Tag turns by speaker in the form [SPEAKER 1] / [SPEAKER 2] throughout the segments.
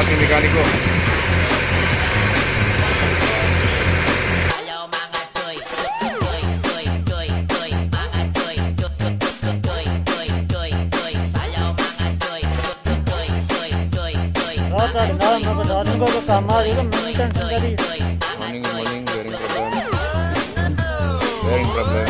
[SPEAKER 1] sa ating mekaniko.
[SPEAKER 2] Dalam apa dalam gua tu. Morning
[SPEAKER 1] morning bearing problem. Bearing problem.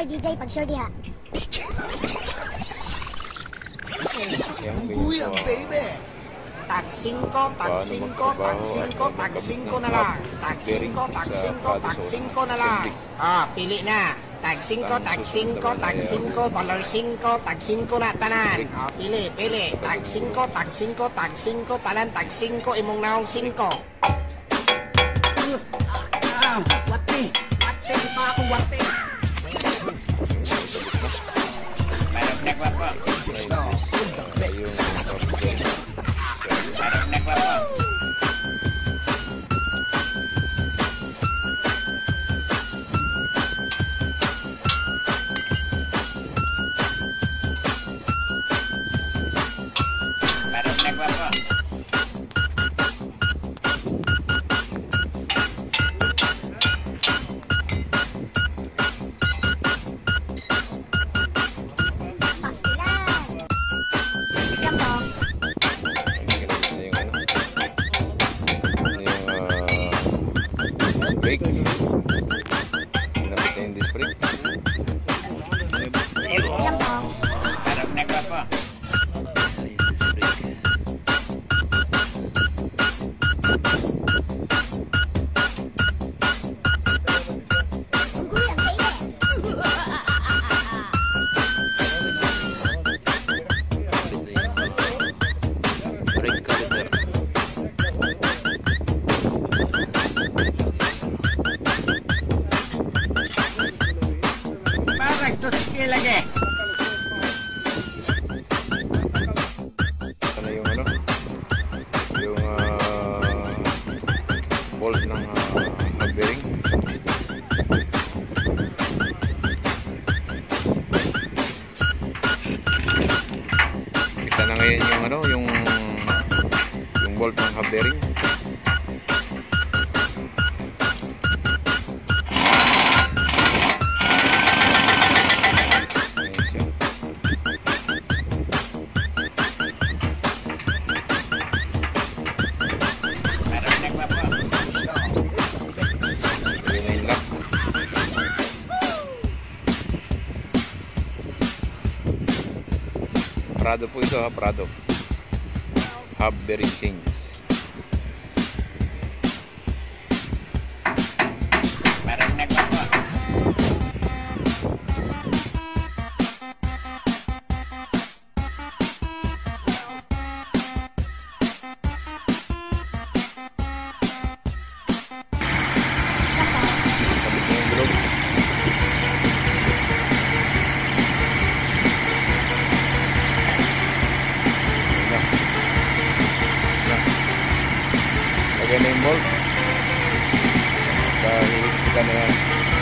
[SPEAKER 3] 開 DJ 拔衰啲啊！
[SPEAKER 1] 唔會人俾咩？
[SPEAKER 4] 白仙哥，
[SPEAKER 1] 白仙哥，白仙哥，白仙哥啦，白仙哥，白仙哥，白仙哥啦，
[SPEAKER 4] 啊，pilih na. Taksingko,
[SPEAKER 1] taksingko, taksingko, balosingko,
[SPEAKER 4] taksingko na tanan.
[SPEAKER 1] O,
[SPEAKER 4] pili, pili.
[SPEAKER 1] Taksingko,
[SPEAKER 4] taksingko, taksingko, tanan, taksingko, imong naong singko.
[SPEAKER 5] Wati, wati, pa ako wati.
[SPEAKER 1] Bye bye. break ngayon yung ano, yung yung bolt ng hub bearing. Prado po ito ha, Prado. Hub bearing change. coming out.